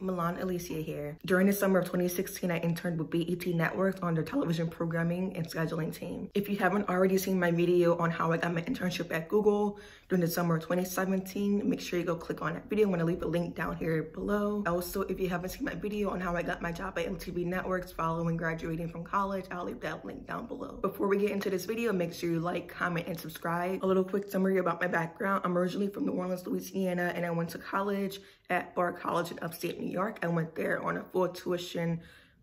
Milan Alicia here. During the summer of 2016, I interned with BET Networks on their television programming and scheduling team. If you haven't already seen my video on how I got my internship at Google during the summer of 2017, make sure you go click on that video. I'm gonna leave a link down here below. Also, if you haven't seen my video on how I got my job at MTV Networks following graduating from college, I'll leave that link down below. Before we get into this video, make sure you like, comment, and subscribe. A little quick summary about my background. I'm originally from New Orleans, Louisiana, and I went to college at Bard College in upstate New York. I went there on a full tuition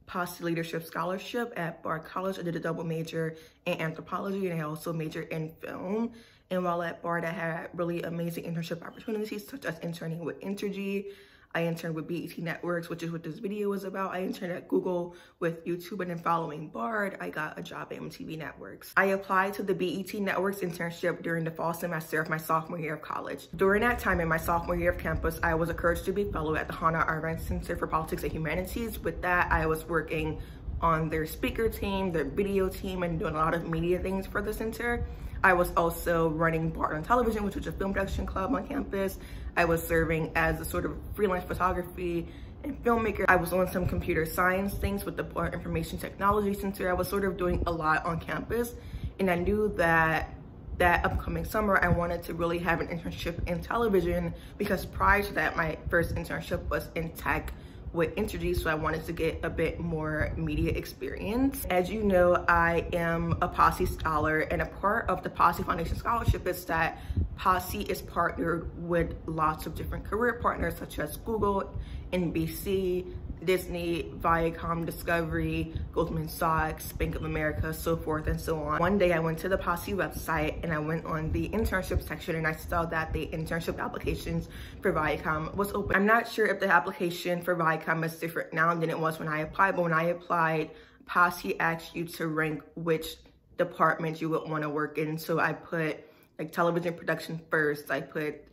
Posse Leadership Scholarship at Bard College. I did a double major in anthropology and I also majored in film. And while at Bard, I had really amazing internship opportunities such as interning with Entergy, I interned with BET Networks, which is what this video is about. I interned at Google with YouTube and then following Bard, I got a job at MTV Networks. I applied to the BET Networks internship during the fall semester of my sophomore year of college. During that time in my sophomore year of campus, I was a Courage to be fellow at the Hannah Arendt Center for Politics and Humanities. With that, I was working on their speaker team, their video team, and doing a lot of media things for the center. I was also running Barton Television, which was a film production club on campus. I was serving as a sort of freelance photography and filmmaker. I was on some computer science things with the Bard Information Technology Center. I was sort of doing a lot on campus. And I knew that that upcoming summer, I wanted to really have an internship in television because prior to that, my first internship was in tech with Entergy, so I wanted to get a bit more media experience. As you know, I am a Posse scholar and a part of the Posse Foundation Scholarship is that Posse is partnered with lots of different career partners such as Google, NBC, Disney, Viacom, Discovery, Goldman Sachs, Bank of America, so forth and so on. One day I went to the Posse website and I went on the internship section and I saw that the internship applications for Viacom was open. I'm not sure if the application for Viacom is different now than it was when I applied, but when I applied, Posse asked you to rank which department you would want to work in. So I put like television production first, I put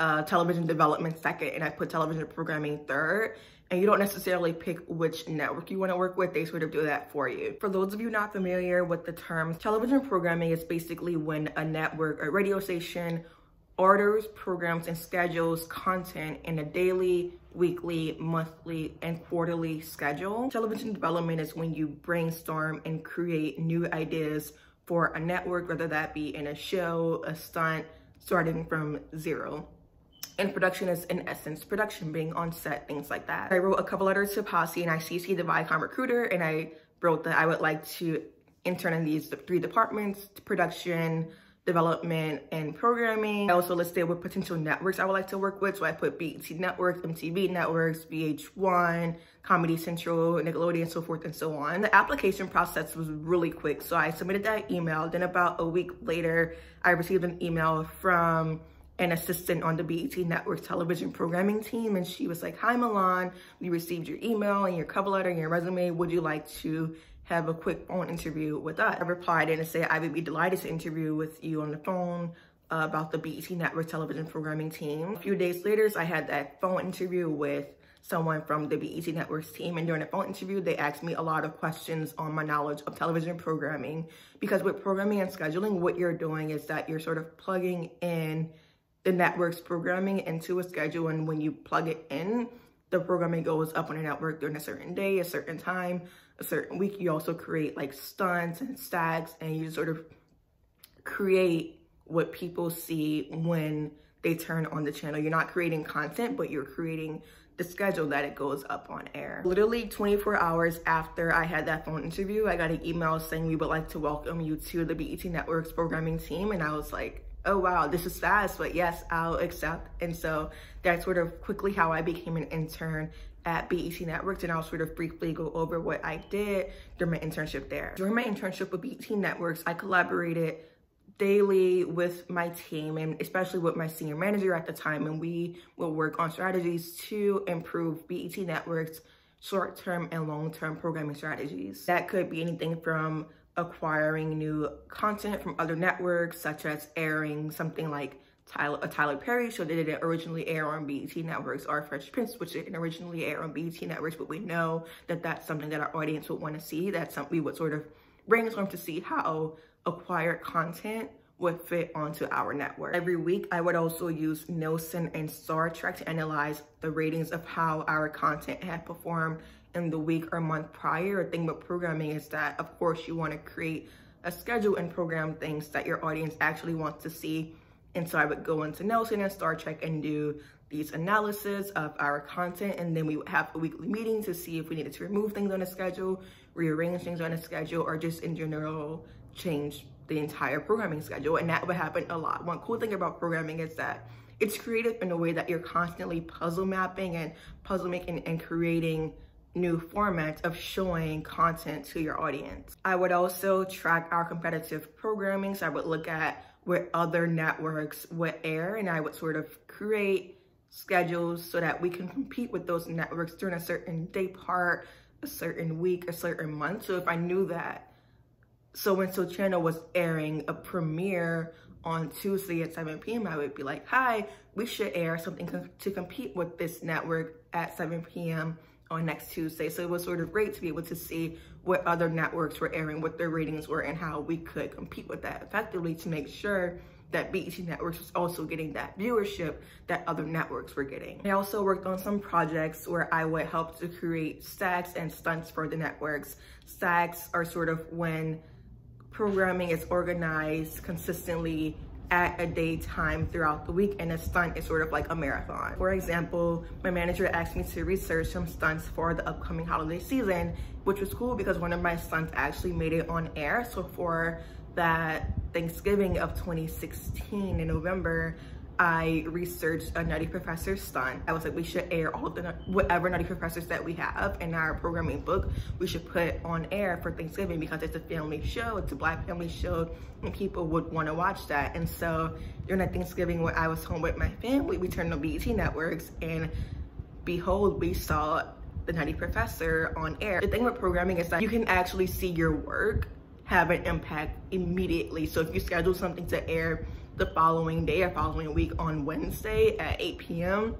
uh, television development second, and I put television programming third and you don't necessarily pick which network you want to work with. They sort of do that for you. For those of you not familiar with the terms, television programming is basically when a network or radio station orders, programs, and schedules content in a daily, weekly, monthly, and quarterly schedule. Television development is when you brainstorm and create new ideas for a network, whether that be in a show, a stunt, starting from zero. And production is in essence production, being on set, things like that. I wrote a couple letters to Posse and I CC'd the Viacom recruiter and I wrote that I would like to intern in these three departments, production, development, and programming. I also listed what potential networks I would like to work with. So I put BET Networks, MTV Networks, VH1, Comedy Central, Nickelodeon, and so forth and so on. The application process was really quick. So I submitted that email. Then about a week later, I received an email from an assistant on the BET Network television programming team. And she was like, hi, Milan, we received your email and your cover letter and your resume. Would you like to have a quick phone interview with us? I replied and said, I would be delighted to interview with you on the phone uh, about the BET Network television programming team. A few days later, I had that phone interview with someone from the BET Networks team. And during the phone interview, they asked me a lot of questions on my knowledge of television programming. Because with programming and scheduling, what you're doing is that you're sort of plugging in the network's programming into a schedule and when you plug it in, the programming goes up on a network during a certain day, a certain time, a certain week. You also create like stunts and stacks and you sort of create what people see when they turn on the channel. You're not creating content, but you're creating the schedule that it goes up on air. Literally 24 hours after I had that phone interview, I got an email saying we would like to welcome you to the BET Networks programming team. And I was like, oh wow, this is fast, but yes, I'll accept. And so that's sort of quickly how I became an intern at BET Networks and I'll sort of briefly go over what I did during my internship there. During my internship with BET Networks, I collaborated daily with my team and especially with my senior manager at the time and we will work on strategies to improve BET Networks short-term and long-term programming strategies. That could be anything from acquiring new content from other networks, such as airing something like Tyler, a Tyler Perry show that didn't originally air on BET Networks or Fresh Prince, which didn't originally air on BET Networks, but we know that that's something that our audience would want to see. That's something we would sort of brainstorm to see how acquired content would fit onto our network. Every week, I would also use Nielsen and Star Trek to analyze the ratings of how our content had performed in the week or month prior. Thing with programming is that, of course, you want to create a schedule and program things that your audience actually wants to see. And so I would go into Nielsen and Star Trek and do these analysis of our content. And then we would have a weekly meeting to see if we needed to remove things on a schedule, rearrange things on a schedule, or just in general change the entire programming schedule. And that would happen a lot. One cool thing about programming is that it's creative in a way that you're constantly puzzle mapping and puzzle making and creating new formats of showing content to your audience. I would also track our competitive programming. So I would look at what other networks would air and I would sort of create schedules so that we can compete with those networks during a certain day part, a certain week, a certain month. So if I knew that so-and-so channel was airing a premiere on Tuesday at 7 p.m., I would be like, hi, we should air something to compete with this network at 7 p.m. on next Tuesday. So it was sort of great to be able to see what other networks were airing, what their ratings were, and how we could compete with that effectively to make sure that BET Networks was also getting that viewership that other networks were getting. I also worked on some projects where I would help to create SAGs and stunts for the networks. SAGs are sort of when programming is organized consistently at a day time throughout the week and a stunt is sort of like a marathon. For example, my manager asked me to research some stunts for the upcoming holiday season, which was cool because one of my stunts actually made it on air. So for that Thanksgiving of 2016 in November, I researched a Nutty Professor stunt. I was like, we should air all the whatever Nutty Professors that we have in our programming book, we should put on air for Thanksgiving because it's a family show, it's a black family show, and people would want to watch that. And so during that Thanksgiving when I was home with my family, we turned on BET networks and behold, we saw the Nutty Professor on air. The thing with programming is that you can actually see your work have an impact immediately. So if you schedule something to air the following day or following week on Wednesday at 8 p.m.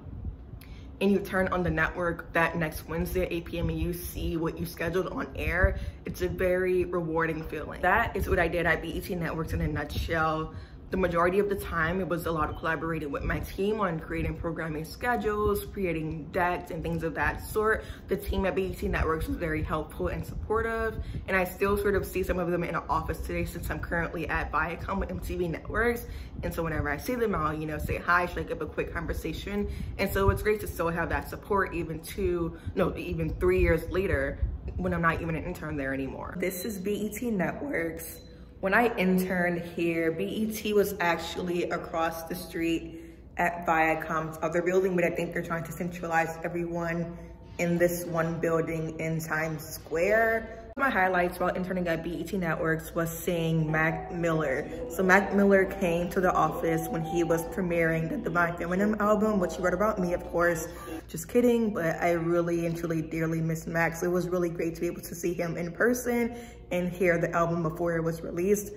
and you turn on the network that next Wednesday at 8 p.m. and you see what you scheduled on air, it's a very rewarding feeling. That is what I did at BET Networks in a nutshell the majority of the time, it was a lot of collaborating with my team on creating programming schedules, creating decks and things of that sort. The team at BET Networks was very helpful and supportive. And I still sort of see some of them in the office today since I'm currently at Viacom with MTV Networks. And so whenever I see them, I'll, you know, say hi, shake up a quick conversation. And so it's great to still have that support even two, no, even three years later when I'm not even an intern there anymore. This is BET Networks. When I interned here, BET was actually across the street at Viacom's other building, but I think they're trying to centralize everyone in this one building in Times Square. My highlights while interning at BET Networks was seeing Mac Miller. So Mac Miller came to the office when he was premiering the Divine Feminine album, which he wrote about me, of course. Just kidding, but I really and truly dearly miss Mac. So it was really great to be able to see him in person and hear the album before it was released.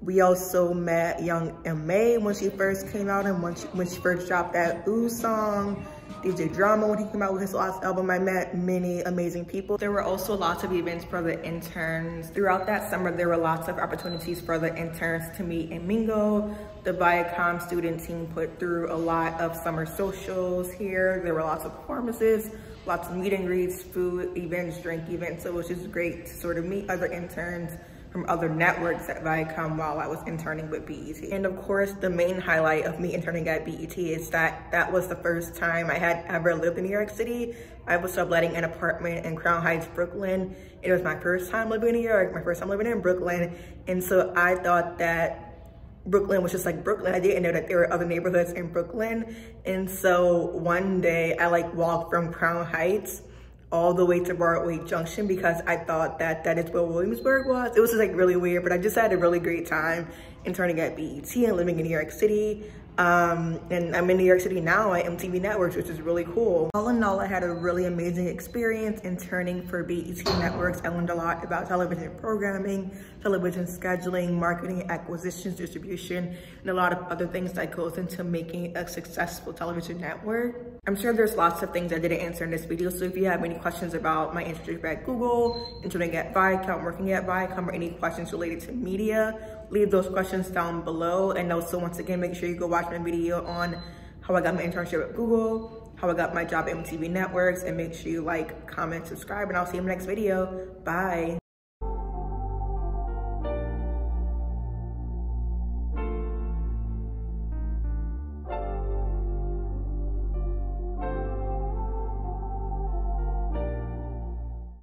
We also met Young M.A when she first came out and when she, when she first dropped that Ooh song. DJ Drama when he came out with his last album. I met many amazing people. There were also lots of events for the interns. Throughout that summer, there were lots of opportunities for the interns to meet and mingle. The Viacom student team put through a lot of summer socials here. There were lots of performances, lots of meet and greets, food, events, drink events. So it was just great to sort of meet other interns from other networks at Viacom while I was interning with BET. And of course, the main highlight of me interning at BET is that that was the first time I had ever lived in New York City. I was subletting an apartment in Crown Heights, Brooklyn. It was my first time living in New York, my first time living in Brooklyn. And so I thought that Brooklyn was just like Brooklyn. I didn't know that there were other neighborhoods in Brooklyn. And so one day I like walked from Crown Heights all the way to Broadway Junction because I thought that that is where Williamsburg was. It was just like really weird, but I just had a really great time interning at BET and living in New York City. Um, and I'm in New York City now at MTV Networks, which is really cool. All in all, I had a really amazing experience interning for BET Networks. I learned a lot about television programming, television scheduling, marketing, acquisitions, distribution, and a lot of other things that goes into making a successful television network. I'm sure there's lots of things I didn't answer in this video, so if you have any questions about my internship at Google, interning at Viacom, working at Viacom, or any questions related to media, leave those questions down below. And also once again, make sure you go watch my video on how I got my internship at Google, how I got my job at MTV Networks, and make sure you like, comment, subscribe, and I'll see you in the next video. Bye.